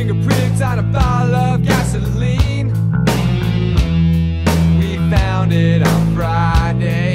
fingerprints on a bottle of gasoline. We found it on Friday.